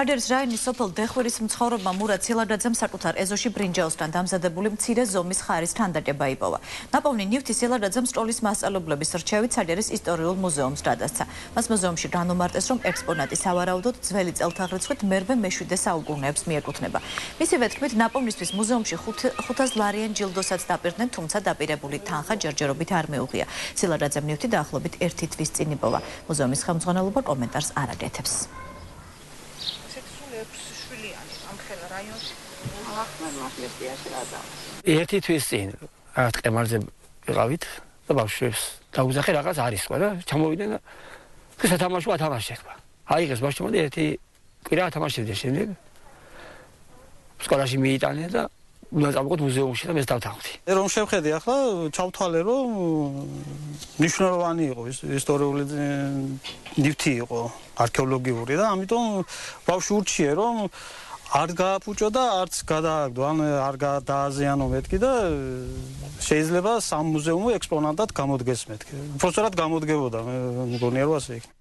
სარდერის რაიონის სოფელ დეხვერის მცხოვრებმა მურად სილადაძემ საკუთარ ეზოში ბრინჯაოსთან დამზადებული მცირე ზომის ხარის თანდაჭება იპოვა. ნაპოვნი ნივთი სილადაძემ სკოლის მასწავლებლების რჩევით სარდერის ისტორიულ მუზეუმს გადასცა. მას მუზეუმში განუმარტეს, რომ ექსპონატი სავარაუდოდ ძველი წელთაღრიცხვით მერვე მეშვიდე საუკუნეებს მიეკუთვნება. მისივე თქმით, ნაპოვნისთვის მუზეუმში 500 ლარიან ჯილდოსაც დაპირდნენ, თუმცა დაპირებული თანხა ჯერჯერობით არ მეუღია. სილადაძემ ნივთი დაახლოებით 1 თვის წინ იპოვა. მუზეუმის ხელმძღვანელობა კომენტარს არ აკეთებს. ექვსშვილიანი ამ ხელ რაიონში ახლა მასიასტიაში რადა ერთი თვის წინ რაღაც ყემარზე ვიყავით და ბავშვებს დაუძახე რაღაც არის ყო და ჩამოვიდნენ და სათამაშო ათამაშეთ ყო აიღეს ბავშვმა და ერთი კვირა ათამაშებდნენ შემდეგ სკოლაში მიიტანე და უნდა წავიღოთ მუზეუმში და მე დავთანხმდი. რომ შევხედე ახლა ჩავთვალე რომ ნიშნულოვანი იყო ის ისტორიული ნივთი იყო არქეოლოგიური და ამიტომ ბავშვი ურჩიე რომ არ გააფუჭო და არც გადააგდო ან არ გადააზიანო მეთქი და შეიძლება სამ მუზეუმო ექსპონატად გამოდგეს მეთქი. უბრალოდ გამოდგებოდა მე მგონია რომ ასე იქნება.